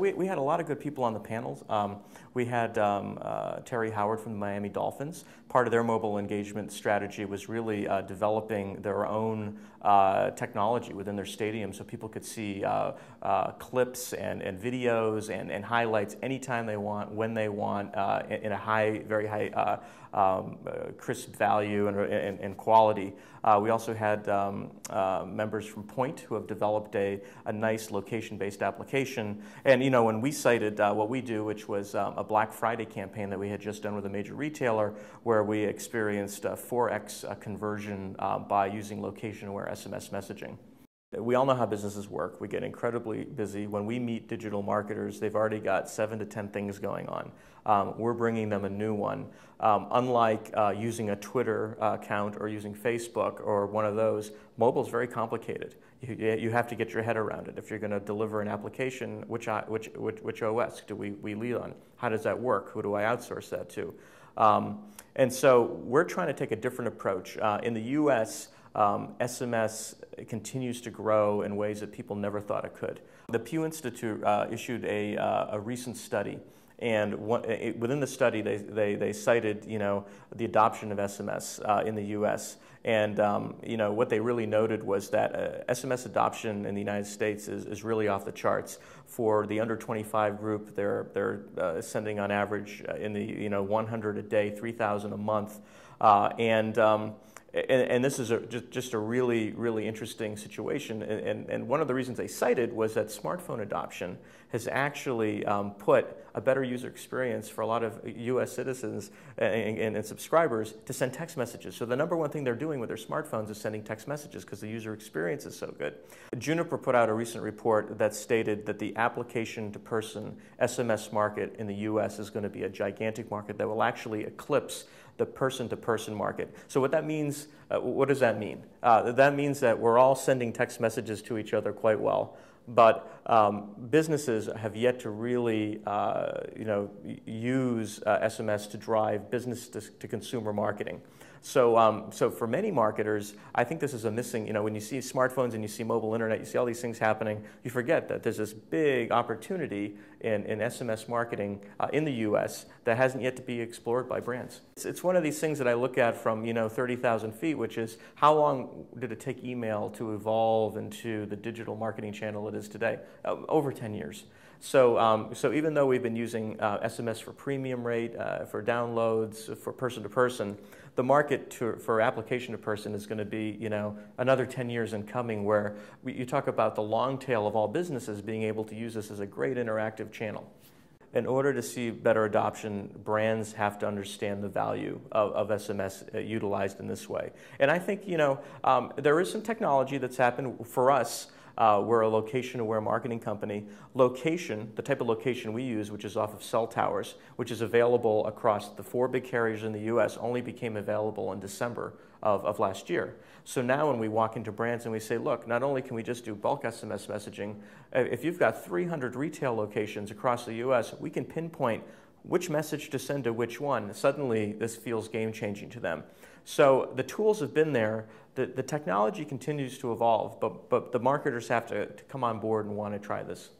We, we had a lot of good people on the panels. Um, we had um, uh, Terry Howard from the Miami Dolphins. Part of their mobile engagement strategy was really uh, developing their own uh, technology within their stadium so people could see uh, uh, clips and, and videos and, and highlights anytime they want, when they want, uh, in, in, a high, very high um, crisp value and, and, quality. we also had um, members from Point who have developed a, a nice location-based application. And you know, when we cited what we do, which was um, a Black Friday campaign that we had just done with a major retailer where we experienced a 4x uh, conversion uh, by using location-aware SMS messaging. We all know how businesses work. We get incredibly busy. When we meet digital marketers, they've already got seven to 10 things going on. Um, we're bringing them a new one. Um, unlike uh, using a Twitter uh, account or using Facebook or one of those, mobile is very complicated. You, you have to get your head around it. If you're going to deliver an application, which, which, which, which OS do we, we lead on? How does that work? Who do I outsource that to? Um, and so we're trying to take a different approach. Uh, in the US, um, SMS continues to grow in ways that people never thought it could. The Pew Institute uh, issued a, uh, a recent study and within the study, they, they, they, cited, you know, the adoption of SMS uh, in the U.S. And, um, you know, what they really noted was that uh, SMS adoption in the United States is, is really off the charts. For the under 25 group, they're, they're uh, sending on average uh, in the, you know, 100 a day, 3,000 a month. Uh, and, um, and, and, this is a, just, just, a really, really interesting situation. And, and, and, one of the reasons they cited was that smartphone adoption has actually um, put a better user experience for a lot of US citizens and, and, subscribers to send text messages. So the number one thing they're doing with their smartphones is sending text messages because the user experience is so good. Juniper put out a recent report that stated that the application to person SMS market in the US is going to be a gigantic market that will actually eclipse the person-to-person market. So what that means, uh, what does that mean? Uh, that means that we're all sending text messages to each other quite well, but um, businesses have yet to really, uh, you know, use SMS uh, to drive business to, to consumer marketing. So, um, so for many marketers, I think this is a missing, you know, when you see smartphones and you see mobile internet, you see all these things happening, you forget that there's this big opportunity in, in SMS marketing uh, in the US that hasn't yet to be explored by brands. It's, it's one of these things that I look at from, you know, 30,000 feet, which is how long did it take email to evolve into the digital marketing channel it is today? Uh, over 10 years. So, um, so even though we've been using uh, SMS for premium rate, uh, for downloads, for person to person, the market to, for application to person is going to be, you know, another 10 years in coming where we, you talk about the long tail of all businesses being able to use this as a great interactive channel. In order to see better adoption, brands have to understand the value of, of SMS uh, utilized in this way. And I think, you know, um, there is some technology that's happened for us uh, we're a location-aware marketing company. Location, the type of location we use, which is off of cell towers, which is available across the four big carriers in the U.S., only became available in December of, of last year. So now when we walk into brands and we say, look, not only can we just do bulk SMS messaging, uh, if you've got 300 retail locations across the U.S., we can pinpoint which message to send to which one. Suddenly, this feels game changing to them. So the tools have been there. The, the technology continues to evolve, but, but the marketers have to, to come on board and want to try this.